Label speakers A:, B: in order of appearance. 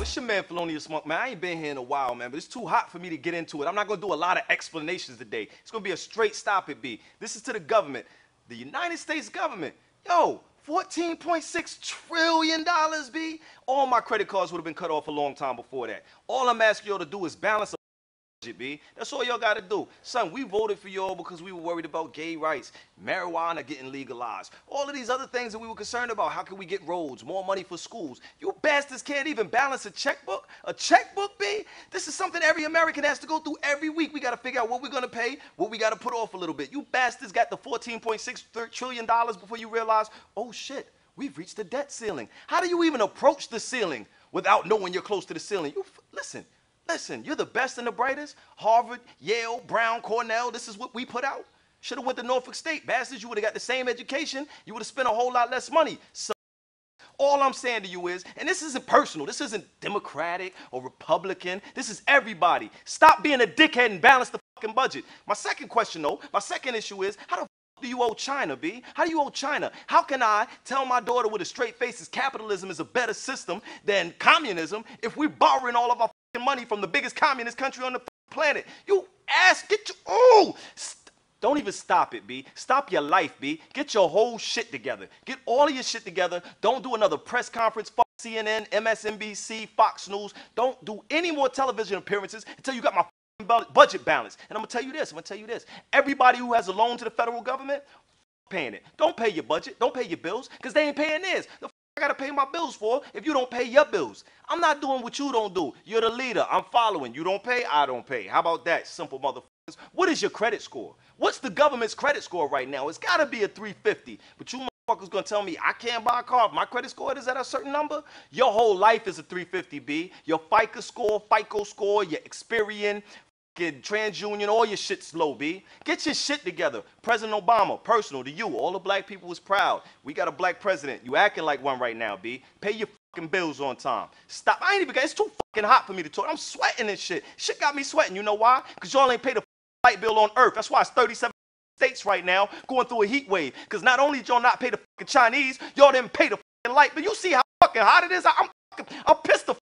A: it's your man Felonious Munk, man. I ain't been here in a while, man, but it's too hot for me to get into it. I'm not gonna do a lot of explanations today. It's gonna B a straight stop it be. This is to the government. The United States government. Yo, $14.6 trillion, B. All my credit cards would have been cut off a long time before that. All I'm asking y'all to do is balance B. That's all y'all gotta do. Son, we voted for y'all because we were worried about gay rights, marijuana getting legalized, all of these other things that we were concerned about. How can we get roads, more money for schools? You bastards can't even balance a checkbook? A checkbook, B? This is something every American has to go through every week. We gotta figure out what we're gonna pay, what we gotta put off a little bit. You bastards got the $14.6 trillion before you realize, oh shit, we've reached the debt ceiling. How do you even approach the ceiling without knowing you're close to the ceiling? You listen. Listen, you're the best and the brightest. Harvard, Yale, Brown, Cornell, this is what we put out. Should have went to Norfolk State. Bastards, you would have got the same education. You would have spent a whole lot less money. So all I'm saying to you is, and this isn't personal, this isn't Democratic or Republican, this is everybody. Stop being a dickhead and balance the fucking budget. My second question though, my second issue is, how the do you owe China, B? How do you owe China? How can I tell my daughter with a straight face is capitalism is a better system than communism if we're borrowing all of our money from the biggest communist country on the planet. You ass, get your, oh, don't even stop it, B. Stop your life, B. Get your whole shit together. Get all of your shit together. Don't do another press conference, fuck CNN, MSNBC, Fox News. Don't do any more television appearances until you got my budget balance. And I'm gonna tell you this, I'm gonna tell you this. Everybody who has a loan to the federal government, paying it. Don't pay your budget, don't pay your bills, because they ain't paying theirs. The I gotta pay my bills for if you don't pay your bills. I'm not doing what you don't do. You're the leader. I'm following. You don't pay, I don't pay. How about that, simple motherfuckers? What is your credit score? What's the government's credit score right now? It's gotta be a 350. But you motherfuckers gonna tell me I can't buy a car if my credit score is at a certain number? Your whole life is a 350B. Your FICO score, FICO score, your Experian, Get TransUnion, all your shit low, B. Get your shit together. President Obama, personal to you. All the black people was proud. We got a black president. You acting like one right now, B. Pay your fucking bills on time. Stop. I ain't even, got, it's too fucking hot for me to talk. I'm sweating and shit. Shit got me sweating. You know why? Because y'all ain't paid the light bill on earth. That's why it's 37 states right now going through a heat wave. Because not only did y'all not pay the fucking Chinese, y'all didn't pay the fucking light. But you see how fucking hot it is? I'm fucking, I'm pissed the